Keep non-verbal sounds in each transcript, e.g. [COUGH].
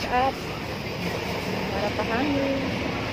start up. Para pahangin.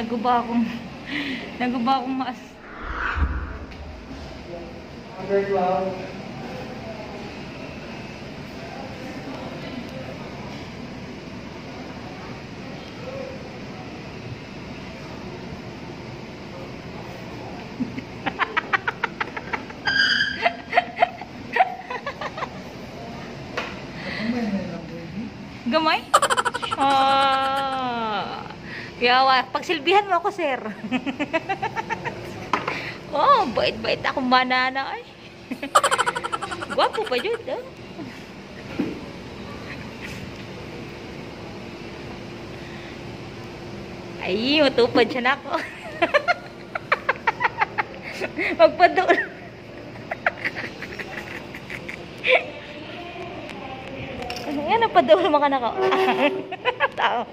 Naguba akong naguba akong mas Number 12. gamay. [LAUGHS] Ah. Yawa, pagsilbihan mo ako, sir. [LAUGHS] oh, bait-bait akong banana ay. [LAUGHS] Gwapo pa yun, ah. Ay, matupad siya na ako. [LAUGHS] Magpadoon. Ano yan? Napadoon naman ka na ko. Tao.